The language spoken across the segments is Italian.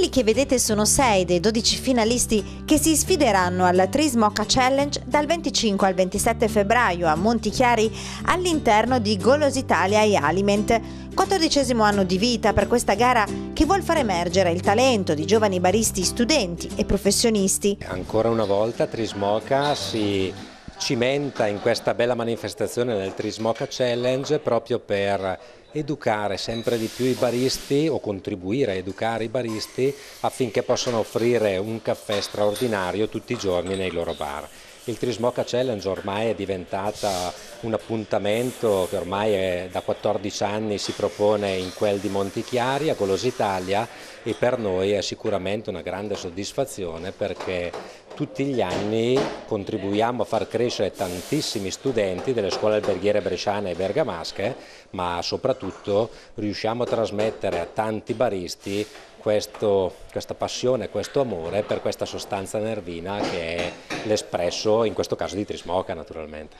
Quelli che vedete sono 6 dei 12 finalisti che si sfideranno alla Trismoca Challenge dal 25 al 27 febbraio a Montichiari all'interno di Golos Italia e Aliment. Quattordicesimo anno di vita per questa gara che vuol far emergere il talento di giovani baristi, studenti e professionisti. Ancora una volta Trismoca si cimenta in questa bella manifestazione del Trismoca Challenge proprio per educare sempre di più i baristi o contribuire a educare i baristi affinché possano offrire un caffè straordinario tutti i giorni nei loro bar. Il Trismoca Challenge ormai è diventata un appuntamento che ormai è, da 14 anni si propone in quel di Montichiari a Golosa Italia e per noi è sicuramente una grande soddisfazione perché tutti gli anni contribuiamo a far crescere tantissimi studenti delle scuole alberghiere bresciane e bergamasche, ma soprattutto riusciamo a trasmettere a tanti baristi questo, questa passione, questo amore per questa sostanza nervina che è l'espresso, in questo caso di Trismoca naturalmente.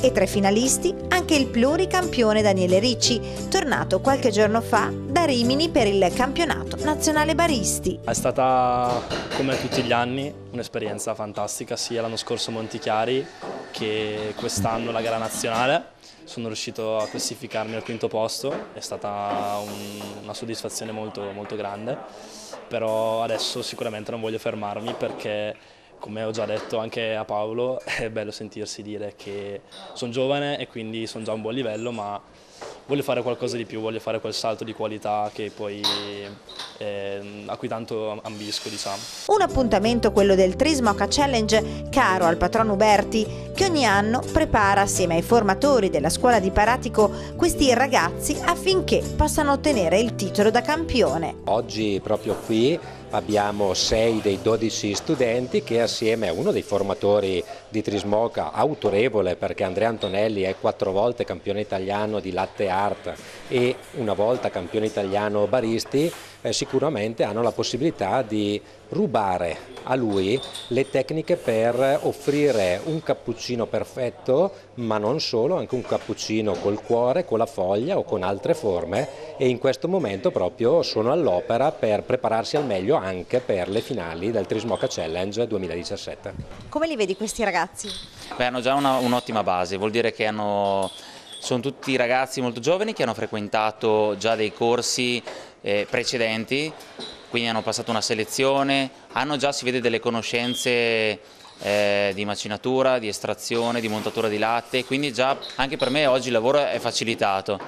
E tra i finalisti anche il pluricampione Daniele Ricci, tornato qualche giorno fa da Rimini per il campionato nazionale baristi. È stata, come tutti gli anni, un'esperienza fantastica, sia l'anno scorso Montichiari che quest'anno la gara nazionale. Sono riuscito a classificarmi al quinto posto, è stata un, una soddisfazione molto, molto grande, però adesso sicuramente non voglio fermarmi perché come ho già detto anche a Paolo è bello sentirsi dire che sono giovane e quindi sono già a un buon livello ma voglio fare qualcosa di più, voglio fare quel salto di qualità poi, eh, a cui tanto ambisco. Diciamo. Un appuntamento, quello del Trismoca Challenge, caro al patrono Uberti, che ogni anno prepara assieme ai formatori della scuola di Paratico questi ragazzi affinché possano ottenere il titolo da campione. Oggi proprio qui abbiamo 6 dei 12 studenti che assieme a uno dei formatori di Trismoca, autorevole perché Andrea Antonelli è quattro volte campione italiano di latte art e una volta campione italiano baristi, eh, sicuramente hanno la possibilità di rubare a lui le tecniche per offrire un cappuccino perfetto, ma non solo, anche un cappuccino col cuore, con la foglia o con altre forme e in questo momento proprio sono all'opera per prepararsi al meglio anche per le finali del Trismoca Challenge 2017. Come li vedi questi ragazzi? Beh, hanno già un'ottima un base, vuol dire che hanno sono tutti ragazzi molto giovani che hanno frequentato già dei corsi eh, precedenti, quindi hanno passato una selezione, hanno già, si vede, delle conoscenze eh, di macinatura, di estrazione, di montatura di latte, quindi già anche per me oggi il lavoro è facilitato.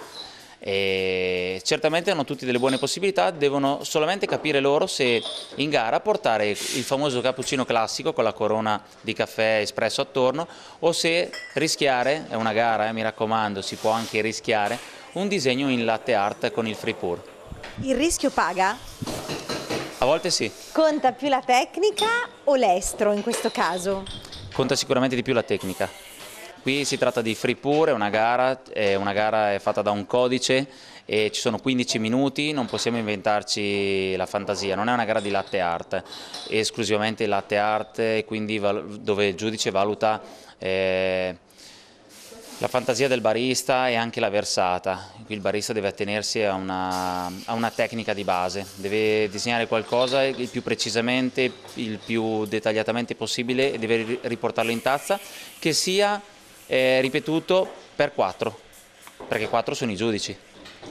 E certamente hanno tutti delle buone possibilità, devono solamente capire loro se in gara portare il famoso cappuccino classico con la corona di caffè espresso attorno o se rischiare, è una gara eh, mi raccomando, si può anche rischiare, un disegno in latte art con il free pour. Il rischio paga? A volte sì. Conta più la tecnica o l'estro in questo caso? Conta sicuramente di più la tecnica. Qui si tratta di free pure, una gara, una gara è fatta da un codice e ci sono 15 minuti, non possiamo inventarci la fantasia, non è una gara di latte art, è esclusivamente latte art, quindi dove il giudice valuta eh, la fantasia del barista e anche la versata, qui il barista deve attenersi a una, a una, tecnica di base, deve disegnare qualcosa il più precisamente, il più dettagliatamente possibile e deve riportarlo in tazza che sia eh, ripetuto per quattro, perché quattro sono i giudici.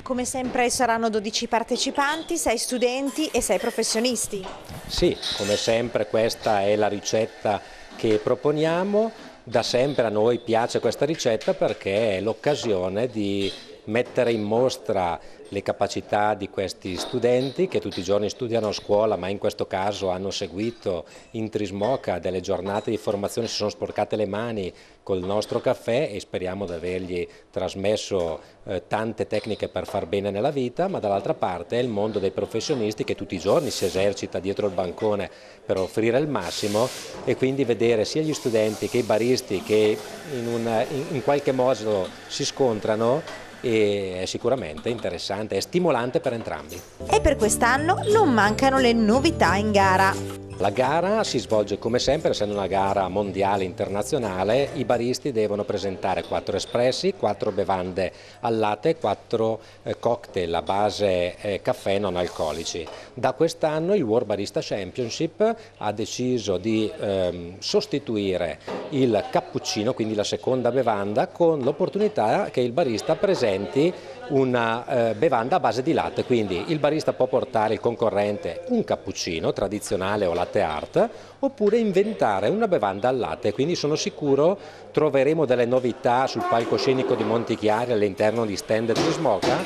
Come sempre saranno 12 partecipanti, 6 studenti e 6 professionisti. Sì, come sempre questa è la ricetta che proponiamo. Da sempre a noi piace questa ricetta perché è l'occasione di mettere in mostra le capacità di questi studenti che tutti i giorni studiano a scuola ma in questo caso hanno seguito in Trismoca delle giornate di formazione, si sono sporcate le mani col nostro caffè e speriamo di avergli trasmesso eh, tante tecniche per far bene nella vita, ma dall'altra parte è il mondo dei professionisti che tutti i giorni si esercita dietro il bancone per offrire il massimo e quindi vedere sia gli studenti che i baristi che in, una, in, in qualche modo si scontrano e è sicuramente interessante e stimolante per entrambi. E per quest'anno non mancano le novità in gara. La gara si svolge come sempre, essendo una gara mondiale internazionale, i baristi devono presentare quattro espressi, quattro bevande al latte, quattro eh, cocktail a base eh, caffè non alcolici. Da quest'anno il World Barista Championship ha deciso di ehm, sostituire il cappuccino, quindi la seconda bevanda, con l'opportunità che il barista presenti una eh, bevanda a base di latte, quindi il barista può portare il concorrente un cappuccino tradizionale o latte art oppure inventare una bevanda al latte, quindi sono sicuro troveremo delle novità sul palcoscenico di Montichiari all'interno di stand Trismoca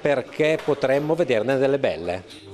perché potremmo vederne delle belle.